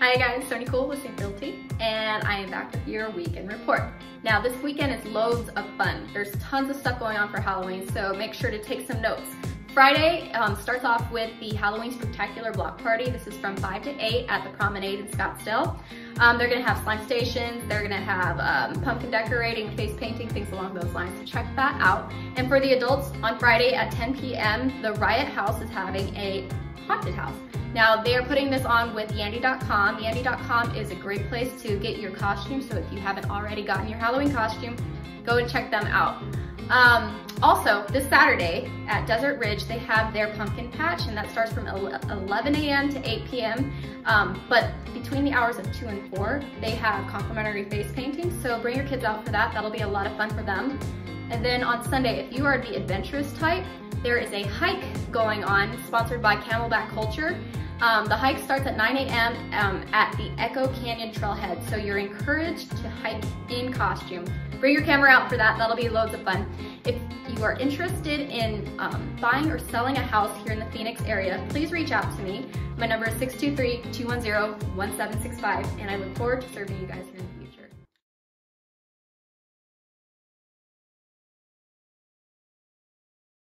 Hi guys, Sonia Cool with Sync Realty, and I am back with your weekend report. Now this weekend is loads of fun. There's tons of stuff going on for Halloween, so make sure to take some notes. Friday um, starts off with the Halloween Spooktacular Block Party. This is from 5 to 8 at the Promenade in Scottsdale. Um, they're gonna have slime stations, they're gonna have um, pumpkin decorating, face painting, things along those lines, so check that out. And for the adults, on Friday at 10 p.m., the Riot House is having a haunted house. Now they are putting this on with Yandy.com. Yandy.com is a great place to get your costume, so if you haven't already gotten your Halloween costume, go and check them out. Um, also, this Saturday at Desert Ridge, they have their pumpkin patch, and that starts from 11 a.m. to 8 p.m. Um, but between the hours of 2 and 4, they have complimentary face painting, so bring your kids out for that. That'll be a lot of fun for them. And then on Sunday, if you are the adventurous type, there is a hike going on sponsored by Camelback Culture. Um, the hike starts at 9 a.m. Um, at the Echo Canyon Trailhead, so you're encouraged to hike in costume. Bring your camera out for that, that'll be loads of fun. If you are interested in um, buying or selling a house here in the Phoenix area, please reach out to me. My number is 623-210-1765, and I look forward to serving you guys here